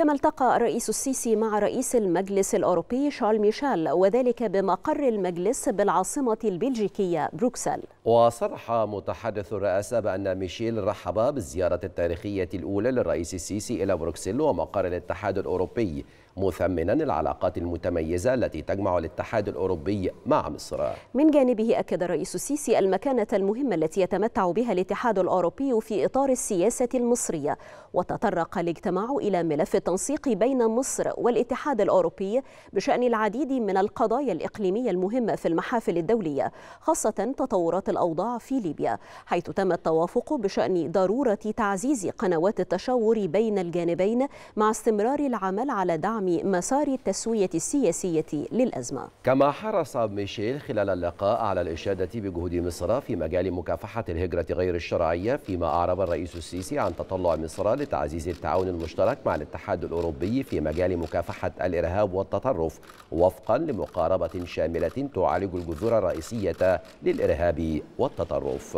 كما التقى الرئيس السيسي مع رئيس المجلس الأوروبي شارل ميشيل وذلك بمقر المجلس بالعاصمة البلجيكية بروكسل. وصرح متحدث الرئاسة بأن ميشيل رحب بالزيارة التاريخية الأولى للرئيس السيسي إلى بروكسل ومقر الاتحاد الأوروبي مثمنا العلاقات المتميزة التي تجمع الاتحاد الأوروبي مع مصر. من جانبه أكد الرئيس السيسي المكانة المهمة التي يتمتع بها الاتحاد الأوروبي في إطار السياسة المصرية وتطرق الاجتماع إلى ملف التنسيق بين مصر والاتحاد الأوروبي بشأن العديد من القضايا الإقليمية المهمة في المحافل الدولية خاصة تطورات الأوضاع في ليبيا حيث تم التوافق بشأن ضرورة تعزيز قنوات التشاور بين الجانبين مع استمرار العمل على دعم مسار التسوية السياسية للأزمة. كما حرص ميشيل خلال اللقاء على الإشادة بجهود مصر في مجال مكافحة الهجرة غير الشرعية فيما أعرب الرئيس السيسي عن تطلع مصر لتعزيز التعاون المشترك مع الاتحاد الأوروبي في مجال مكافحة الإرهاب والتطرف وفقا لمقاربة شاملة تعالج الجذور الرئيسية للإرهاب والتطرف.